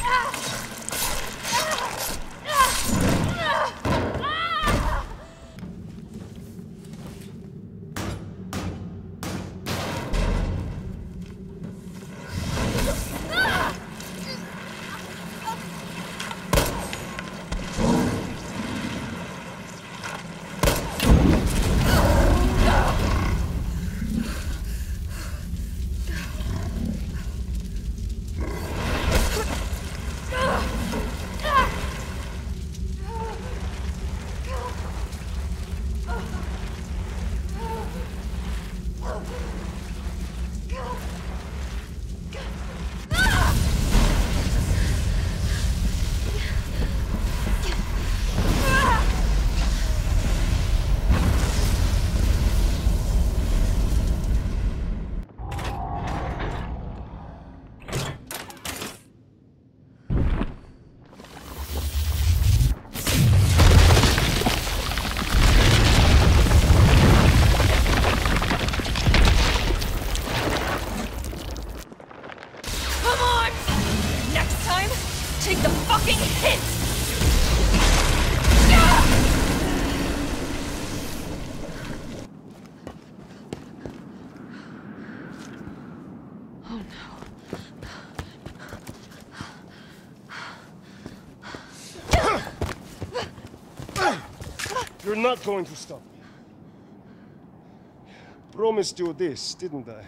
Come the fucking hit! Oh no. You're not going to stop me. Promised you this, didn't I?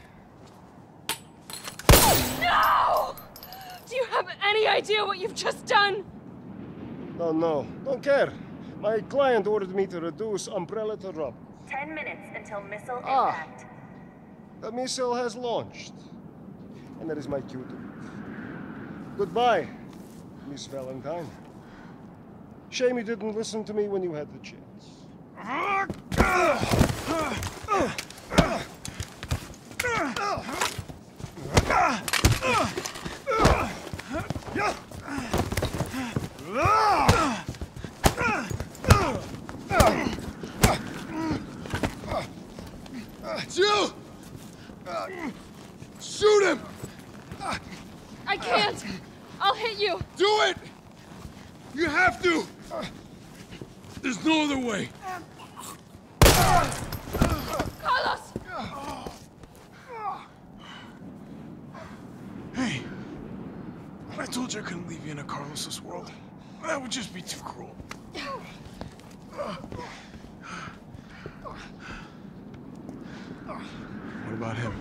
Oh, no! Do you have any idea what you've just done? No, no, don't care. My client ordered me to reduce Umbrella to rubble. Ten minutes until missile Ah. impact. The missile has launched. And that is my cue to leave. Goodbye, Miss Valentine. Shame you didn't listen to me when you had the chance. Jill! Shoot him! I can't! I'll hit you! Do it! You have to! There's no other way. Carlos! Hey, I told you I couldn't leave you in a Carlos's world. That would just be too cruel. What about him?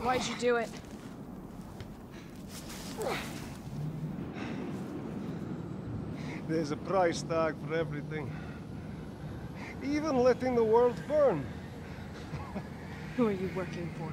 Why'd you do it? There's a price tag for everything. Even letting the world burn. Who are you working for?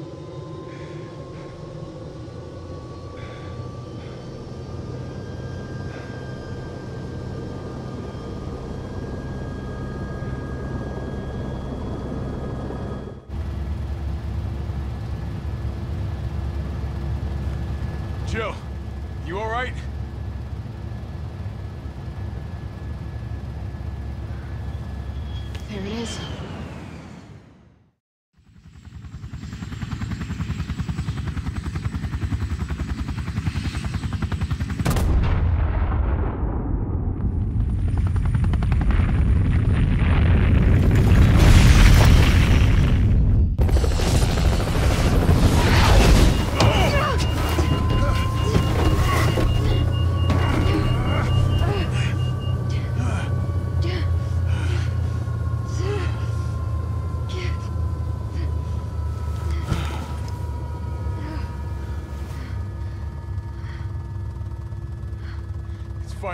There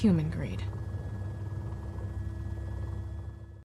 Human greed.